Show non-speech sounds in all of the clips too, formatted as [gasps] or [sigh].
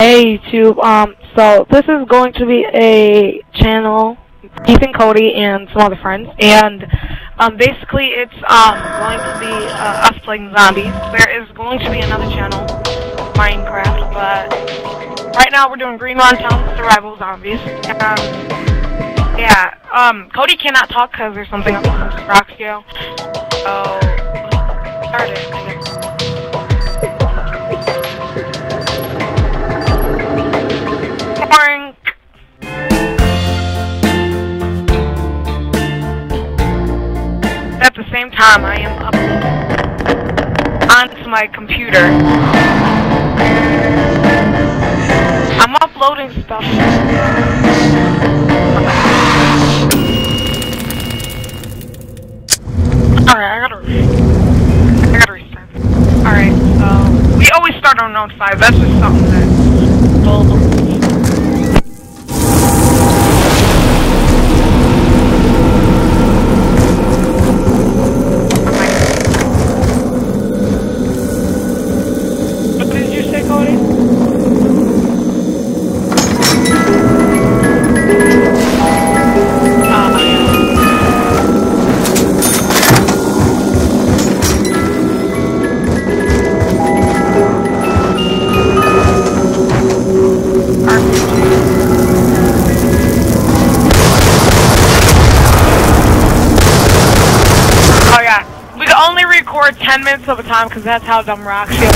Hey YouTube, um, so this is going to be a channel, Ethan Cody and some other friends, and um, basically it's um, going to be uh, us playing zombies. There is going to be another channel, Minecraft, but right now we're doing Green Run Town Survival Zombies. Um, yeah, um, Cody cannot talk because there's something on Roxio, so start it, Boring. At the same time, I am uploading onto my computer. I'm uploading stuff. Alright, I gotta, I gotta restart. Alright, so, we always start on note 5, that's just something that, 10 minutes of a time because that's how dumb rocks feel.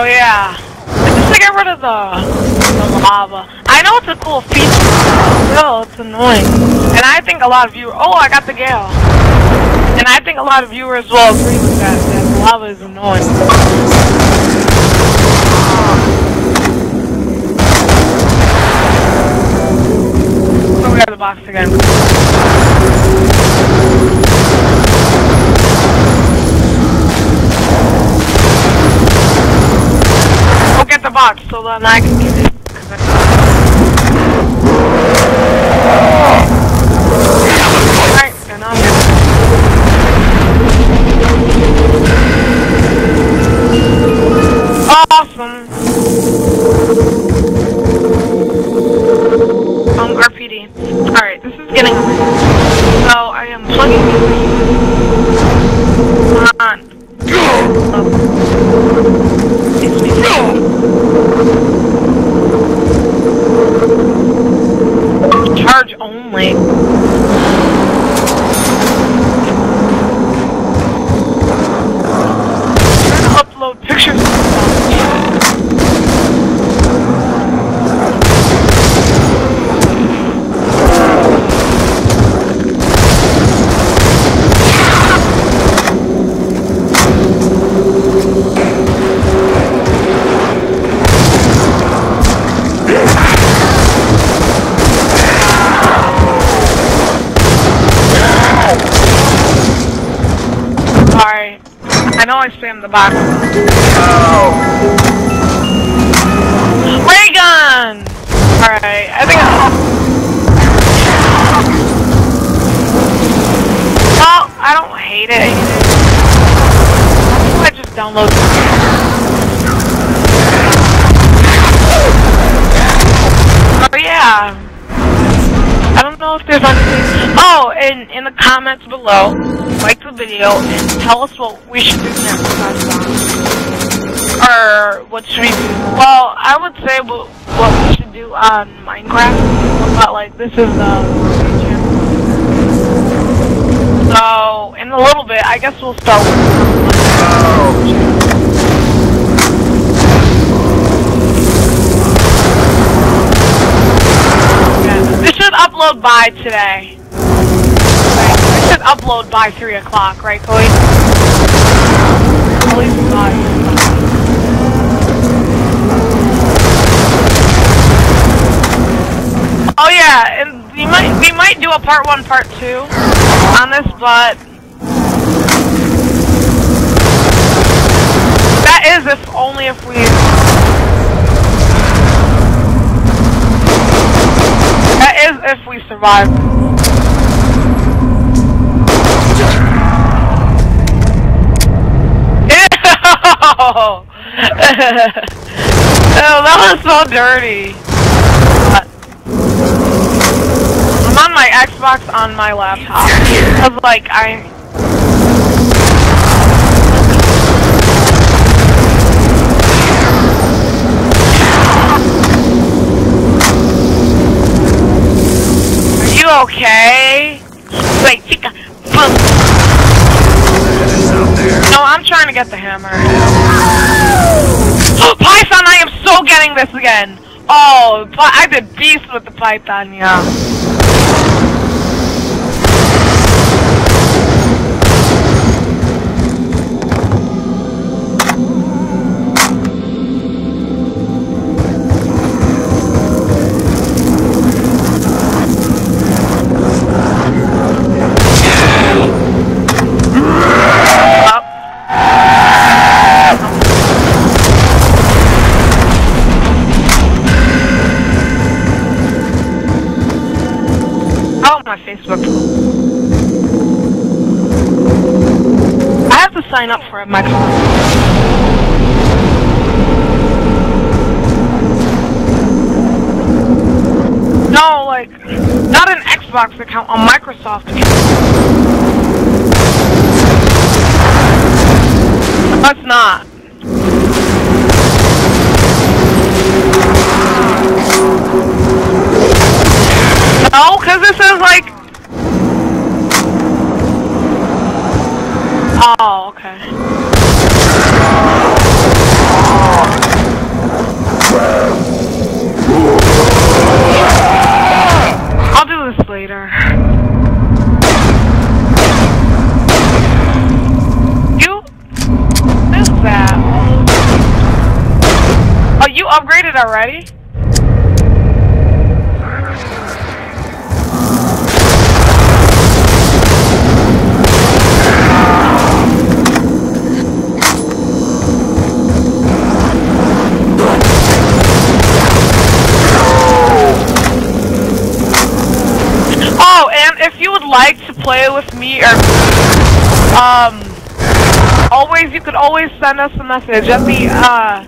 Oh yeah. Just to get rid of the, the lava. I know it's a cool feature. Still, it's annoying. And I think a lot of viewers. Oh, I got the gale. And I think a lot of viewers will agree with that. That lava is annoying. Oh, we have the box again. Box so I can get it. Alright, and I'm RPD. Alright, this is getting So I am plugging this on. [gasps] Oh. Charge only. I I spammed the box. Oh. Ray gun! Alright, I think I... Well, I don't hate it. I just download Oh yeah. I don't know if there's anything. Oh, and in the comments below, like the video and tell us what we should do next time. Or what should we do? Well, I would say what, we should do on Minecraft. But like this is the. So in a little bit, I guess we'll start with. Should upload by today have upload by 3 o'clock, right, Cody? Please, God. Oh yeah, and we might we might do a part one, part two on this, but that is if only if we. That is if we survive. [laughs] oh, that was so dirty. I'm on my Xbox on my laptop. Cause like I. Are you okay? Wait, chica. No, I'm trying to get the hammer. This again. Oh, I did beast with the Python, yeah. Sign up for a Microsoft. No, like, not an Xbox account, a Microsoft account. That's not. No, because this is like. I'll do this later. You? What is that? Oh, you upgraded already? Like to play with me or um always you could always send us a message at the uh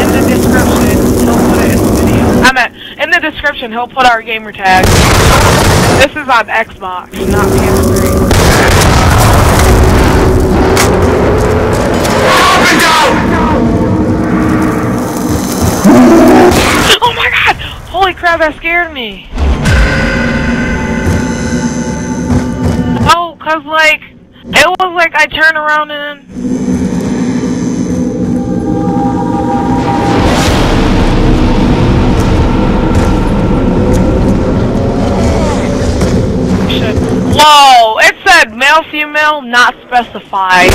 in the description. He'll put it in the video. I meant in the description he'll put our gamer tag. This is on Xbox, not PS3. Oh my god! Holy crap, that scared me! Cause like, it was like I turned around and. Whoa! It said male, female, not specified.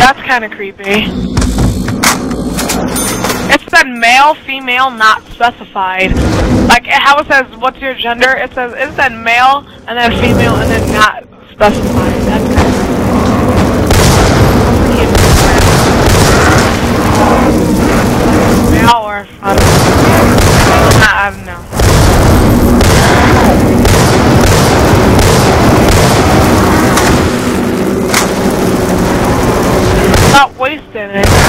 That's kind of creepy. It said male, female, not specified. Like how it says, "What's your gender?" It says it said male and then female and then not specified. Male or I don't know. Stop wasting it.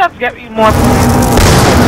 shots get you more.